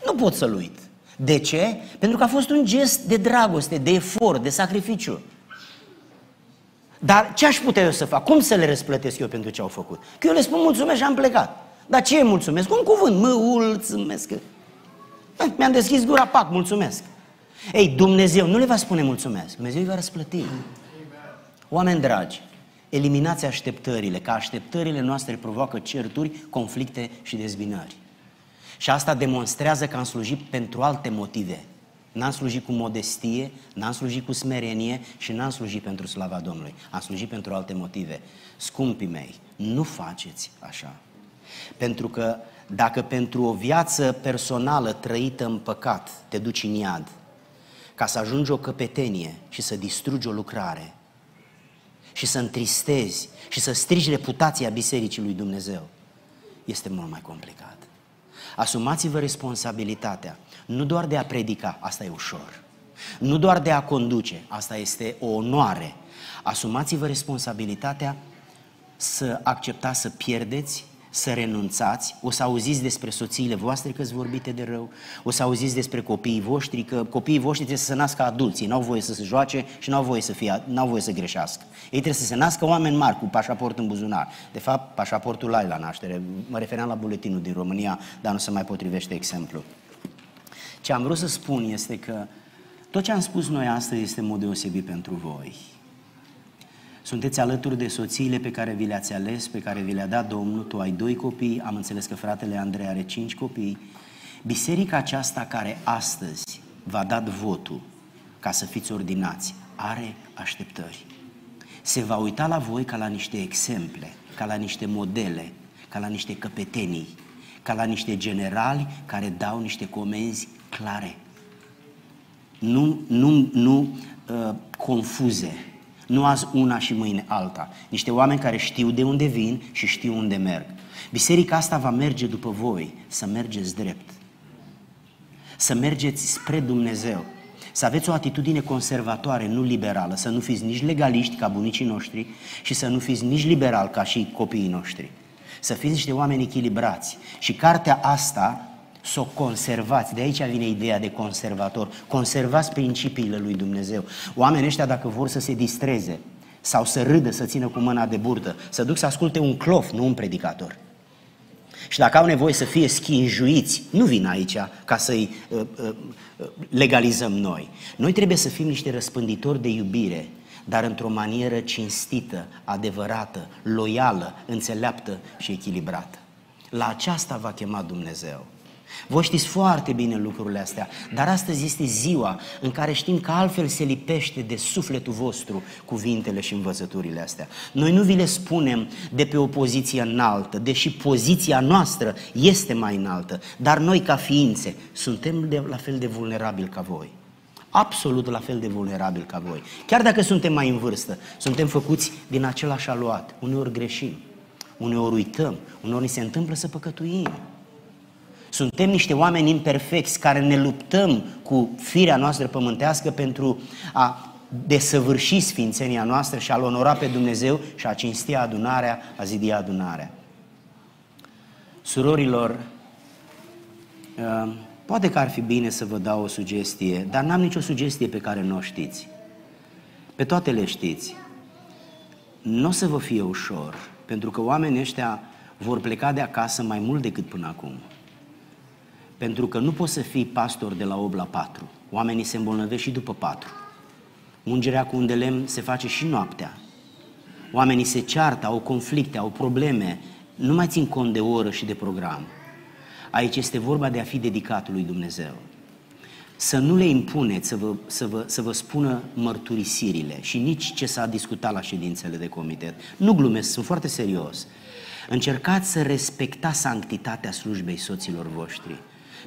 Speaker 1: Nu pot să-l uit. De ce? Pentru că a fost un gest de dragoste, de efort, de sacrificiu. Dar ce aș putea eu să fac? Cum să le răsplătesc eu pentru ce au făcut? Că eu le spun mulțumesc și am plecat. Dar ce mulțumesc? Un cuvânt, mă mulțumesc. Mi-am deschis gura, pac, mulțumesc. Ei, Dumnezeu nu le va spune mulțumesc, Dumnezeu îi va răsplăti. Oameni dragi, eliminați așteptările, că așteptările noastre provoacă certuri, conflicte și dezbinări. Și asta demonstrează că am slujit pentru alte motive. N-am slujit cu modestie, n-am slujit cu smerenie și n-am slujit pentru slava Domnului. Am slujit pentru alte motive. Scumpii mei, nu faceți așa. Pentru că dacă pentru o viață personală trăită în păcat te duci în iad, ca să ajungi o căpetenie și să distrugi o lucrare și să întristezi și să strigi reputația Bisericii lui Dumnezeu, este mult mai complicat. Asumați-vă responsabilitatea, nu doar de a predica, asta e ușor, nu doar de a conduce, asta este o onoare. Asumați-vă responsabilitatea să acceptați să pierdeți să renunțați, o să auziți despre soțiile voastre că vorbite de rău, o să auziți despre copiii voștri, că copiii voștri trebuie să se nască adulți, n-au voie să se joace și n-au voie să, fie, n-au voie să greșească. Ei trebuie să se nască oameni mari cu pașaport în buzunar. De fapt, pașaportul ai la naștere. Mă refeream la buletinul din România, dar nu se mai potrivește exemplu. Ce am vrut să spun este că tot ce am spus noi astăzi este în mod deosebit pentru voi. Sunteți alături de soțiile pe care vi le-ați ales, pe care vi le-a dat Domnul, tu ai doi copii, am înțeles că fratele Andrei are cinci copii. Biserica aceasta care astăzi v-a dat votul ca să fiți ordinați, are așteptări. Se va uita la voi ca la niște exemple, ca la niște modele, ca la niște căpetenii, ca la niște generali care dau niște comenzi clare. Nu, nu, nu uh, confuze, nu azi una și mâine alta. Niște oameni care știu de unde vin și știu unde merg. Biserica asta va merge după voi, să mergeți drept. Să mergeți spre Dumnezeu. Să aveți o atitudine conservatoare, nu liberală, să nu fiți nici legaliști ca bunicii noștri și să nu fiți nici liberal ca și copiii noștri. Să fiți niște oameni echilibrați. Și cartea asta să o conservați. De aici vine ideea de conservator. Conservați principiile lui Dumnezeu. Oamenii ăștia, dacă vor să se distreze sau să râdă, să țină cu mâna de burtă, să duc să asculte un clof, nu un predicator. Și dacă au nevoie să fie schinjuiți, nu vin aici ca să-i uh, uh, legalizăm noi. Noi trebuie să fim niște răspânditori de iubire, dar într-o manieră cinstită, adevărată, loială, înțeleaptă și echilibrată. La aceasta va chema Dumnezeu. Voi știți foarte bine lucrurile astea, dar astăzi este ziua în care știm că altfel se lipește de sufletul vostru cuvintele și învățăturile astea. Noi nu vi le spunem de pe o poziție înaltă, deși poziția noastră este mai înaltă, dar noi ca ființe suntem de, la fel de vulnerabili ca voi. Absolut la fel de vulnerabil ca voi. Chiar dacă suntem mai în vârstă, suntem făcuți din același aluat. Uneori greșim, uneori uităm, uneori ni se întâmplă să păcătuim. Suntem niște oameni imperfecți care ne luptăm cu firea noastră pământească pentru a desăvârși sfințenia noastră și a-L onora pe Dumnezeu și a cinsti adunarea, a zidi adunarea. Surorilor, uh, poate că ar fi bine să vă dau o sugestie, dar n-am nicio sugestie pe care nu o știți. Pe toate le știți. Nu o să vă fie ușor, pentru că oamenii ăștia vor pleca de acasă mai mult decât până acum. Pentru că nu poți să fii pastor de la 8 la 4. Oamenii se îmbolnăvesc și după 4. Ungerea cu un de lemn se face și noaptea. Oamenii se ceartă, au conflicte, au probleme, nu mai țin cont de oră și de program. Aici este vorba de a fi dedicat lui Dumnezeu. Să nu le impuneți să vă, să, vă, să vă spună mărturisirile și nici ce s-a discutat la ședințele de comitet. Nu glumesc, sunt foarte serios. Încercați să respectați sanctitatea slujbei soților voștri.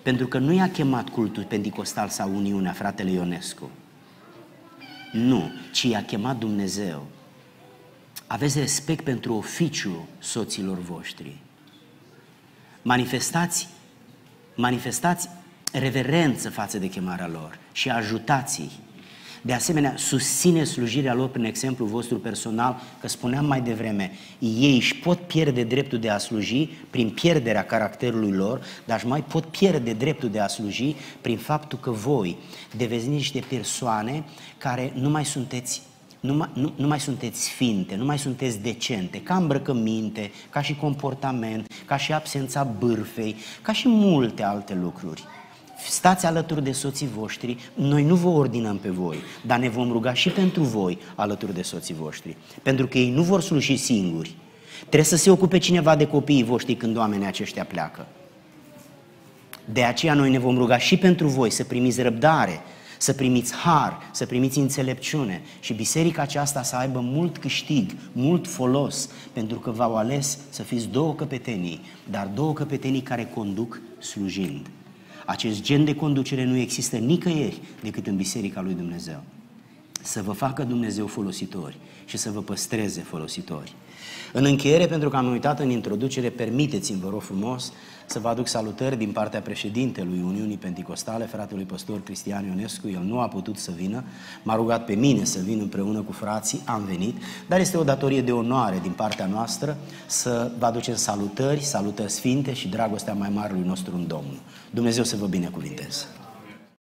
Speaker 1: Pentru că nu i-a chemat cultul pentecostal sau Uniunea, fratele Ionescu. Nu, ci i-a chemat Dumnezeu. Aveți respect pentru oficiul soților voștri. Manifestați, manifestați reverență față de chemarea lor și ajutați-i de asemenea, susține slujirea lor prin exemplu vostru personal, că spuneam mai devreme, ei își pot pierde dreptul de a sluji prin pierderea caracterului lor, dar își mai pot pierde dreptul de a sluji prin faptul că voi deveniți niște persoane care nu mai sunteți nu mai, nu, nu mai sunteți finte, nu mai sunteți decente, ca îmbrăcăminte, ca și comportament, ca și absența bârfei, ca și multe alte lucruri stați alături de soții voștri, noi nu vă ordinăm pe voi, dar ne vom ruga și pentru voi alături de soții voștri, pentru că ei nu vor sluji singuri. Trebuie să se ocupe cineva de copiii voștri când oamenii aceștia pleacă. De aceea noi ne vom ruga și pentru voi să primiți răbdare, să primiți har, să primiți înțelepciune și biserica aceasta să aibă mult câștig, mult folos, pentru că v-au ales să fiți două căpetenii, dar două căpetenii care conduc slujind. Acest gen de conducere nu există nicăieri decât în Biserica lui Dumnezeu. Să vă facă Dumnezeu folositori și să vă păstreze folositori. În încheiere, pentru că am uitat în introducere, permiteți-mi, vă rog frumos, să vă aduc salutări din partea președintelui Uniunii Pentecostale, fratelui pastor Cristian Ionescu. El nu a putut să vină, m-a rugat pe mine să vin împreună cu frații, am venit, dar este o datorie de onoare din partea noastră să vă aducem salutări, salutări sfinte și dragostea mai mare lui nostru în Domnul. Dumnezeu să vă binecuvinteze!